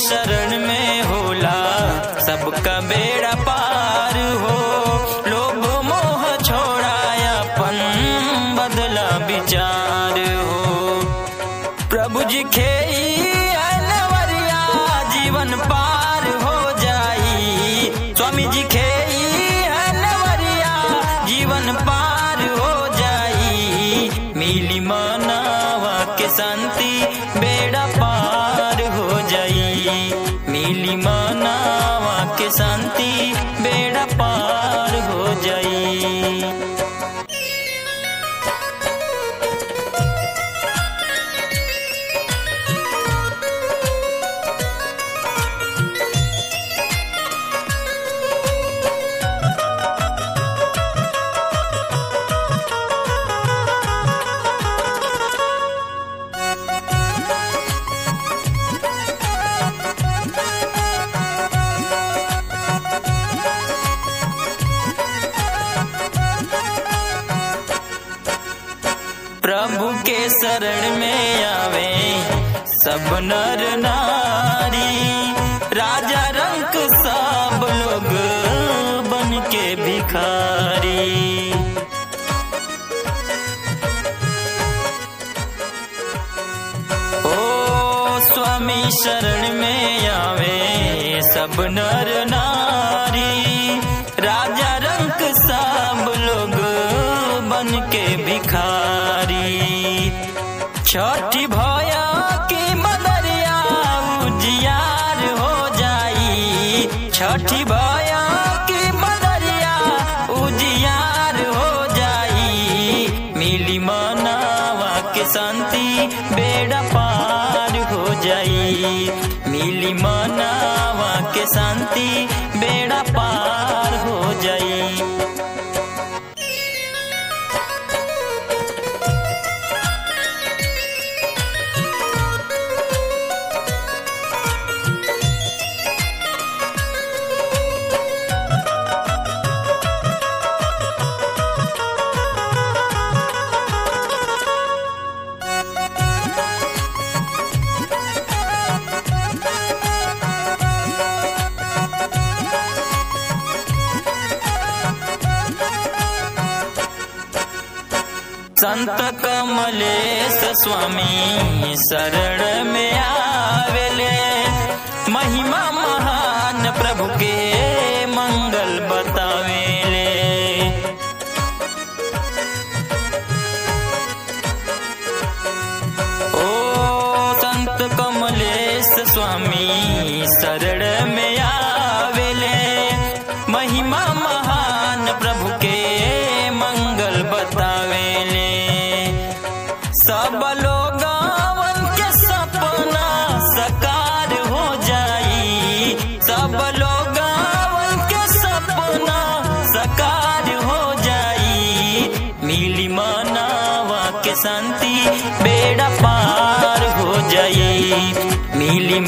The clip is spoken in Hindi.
शरण में होला। सबका बेड़ा पार हो। लोगो मोह छोड़ाया पन बदला विचार हो। प्रभु जी खेई मिली माना वाक्य शांति। शरण में आवे। सब नर नारी, राजा रंग सब लोग बन के भिखारी। ओ स्वामी शरण में आवे। सब नर नारी, राजा रंग सब लोग बन के भिखारी। छठी भया की मदरिया उजियार हो जाई। छठी भया की मदरिया उजियार हो जाई। मिली मनावा के शांति बेड़ा पार हो जाई। मिली मनावा के शांति संत कमलेश स्वामी शरण में आवेले। महिमा महान प्रभु के मंगल बतावेले। ओ संत कमलेश स्वामी मिली